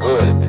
good.